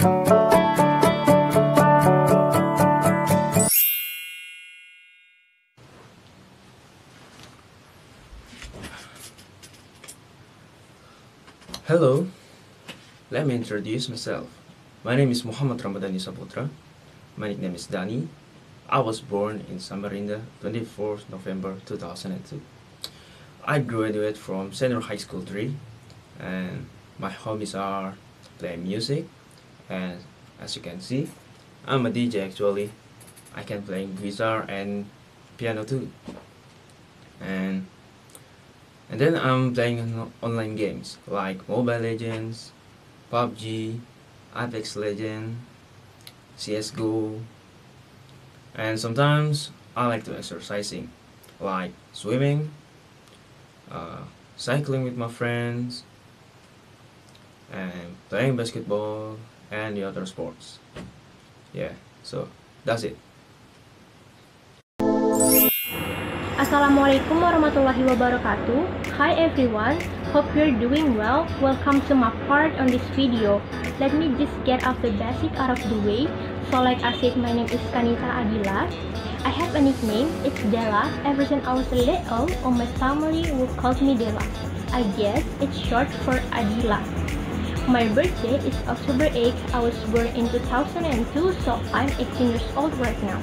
Hello, let me introduce myself. My name is Muhammad Ramadhani Saputra. My nickname is Dani. I was born in Samarinda, 24th November 2002. I graduated from Senior High School 3 and my hobbies are playing music and as you can see, I'm a DJ actually. I can play guitar and piano too. And and then I'm playing online games like Mobile Legends, PUBG, Apex Legend, CSGO, and sometimes I like to exercising like swimming, uh, cycling with my friends, and playing basketball and the other sports. Yeah, so that's it. Assalamualaikum warahmatullahi wabarakatuh. Hi everyone, hope you're doing well. Welcome to my part on this video. Let me just get off the basic out of the way. So like I said, my name is Qanitah Adila. I have a nickname, it's Della. Ever since I was little, all my family would call me Della. I guess it's short for Adila. My birthday is October 8th. I was born in 2002, so I'm 18 years old right now.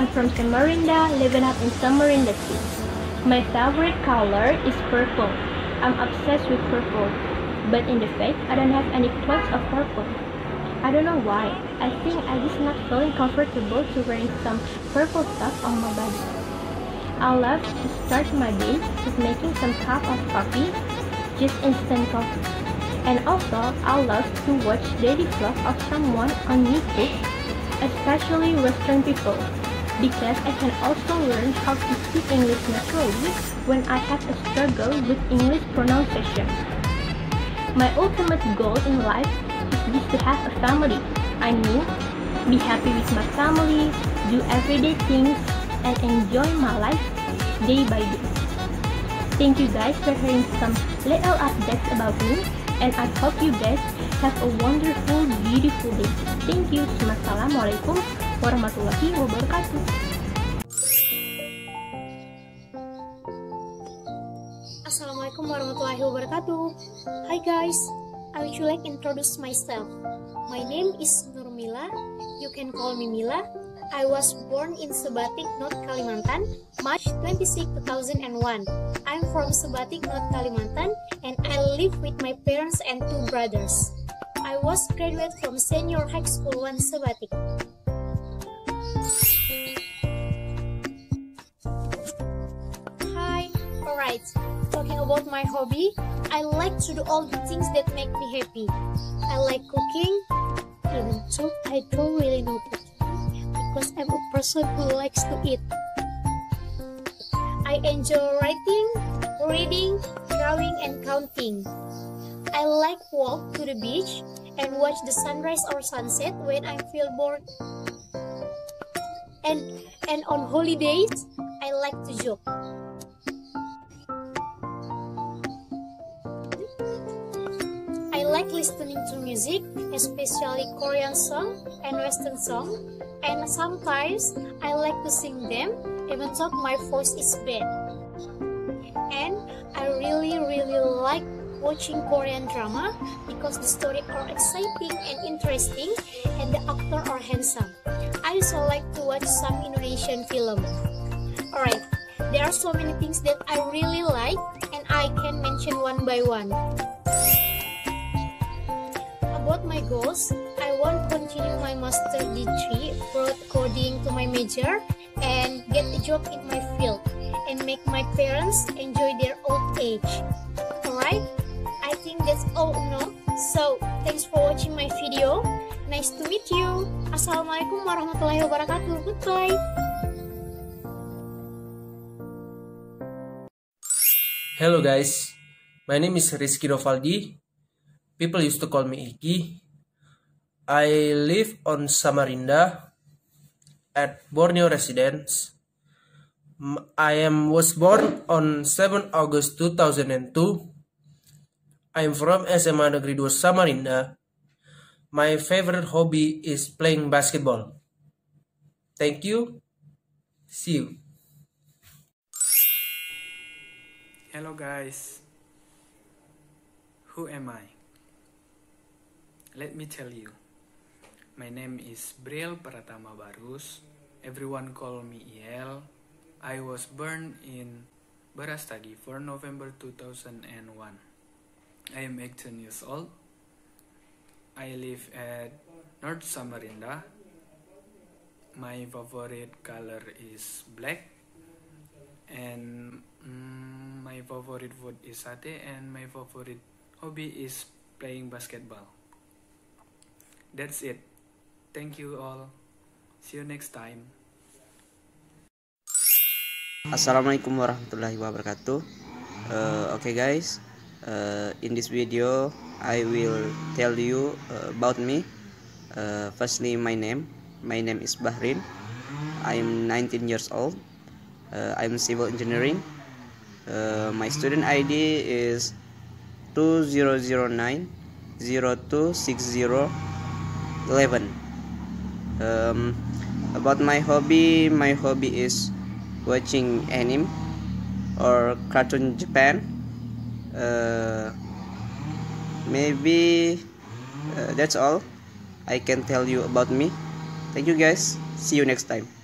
I'm from Samarinda, living up in Samarinda City. My favorite color is purple. I'm obsessed with purple. But in the fact, I don't have any clothes of purple. I don't know why. I think I just not feeling comfortable to wearing some purple stuff on my body. I love to start my day with making some cup of coffee, just instant coffee. And also, I love to watch daily vlog of someone on YouTube, especially Western people because I can also learn how to speak English naturally when I have a struggle with English pronunciation. My ultimate goal in life is to have a family. I mean, be happy with my family, do everyday things, and enjoy my life day by day. Thank you guys for hearing some little updates about me, and I hope you guys have a wonderful, beautiful day. Thank you. Assalamualaikum warahmatullahi wabarakatuh. Assalamualaikum warahmatullahi wabarakatuh. Hi guys, I would like introduce myself. My name is Nurmila. You can call me Mila. I was born in Sebatik, North Kalimantan, March 26, 2001. I'm from Sebatik, North Kalimantan, and I live with my parents and two brothers. I was graduate from Senior High School 1 Sebatik. Hi, alright. Talking about my hobby, I like to do all the things that make me happy. I like cooking, even though I don't really know that I'm a person who likes to eat. I enjoy writing, reading, drawing, and counting. I like walk to the beach and watch the sunrise or sunset when I feel bored. And and on holidays, I like to joke. Like listening to music, especially Korean song and Western song, and sometimes I like to sing them, even though my voice is bad. And I really, really like watching Korean drama because the story are exciting and interesting, and the actor are handsome. I also like to watch some Indonesian film. Alright, there are so many things that I really like, and I can mention one by one. My goals, I want to continue my master degree brought coding to my major and get a job in my field and make my parents enjoy their old age. Alright? I think that's all no. So, thanks for watching my video. Nice to meet you. Assalamualaikum warahmatullahi wabarakatuh. Goodbye. Hello guys, my name is Rizky Naufaldhi. People used to call me Iki. I live on Samarinda at Borneo Residence. I am was born on 7 August 2002. I am from SMA Negeri 2 Samarinda. my favorite hobby is playing basketball. Thank you. See you. Hello guys. Who am I? Let me tell you. My name is Briel Pratama Barus. Everyone call me El. I was born in Barastagi for November 2001. I am 18 years old. I live at North Samarinda. My favorite color is black and mm, my favorite food is sate and my favorite hobby is playing basketball. That's it. Thank you all. See you next time. Assalamualaikum warahmatullahi wabarakatuh. Uh, okay, guys, uh, in this video, I will tell you uh, about me. Uh, firstly, my name. My name is Bahrin. I am 19 years old. Uh, I am civil engineering. Uh, my student ID is 2009 0260 11. Um, about my hobby, my hobby is watching anime or cartoon Japan. Uh, maybe uh, that's all I can tell you about me. Thank you guys. See you next time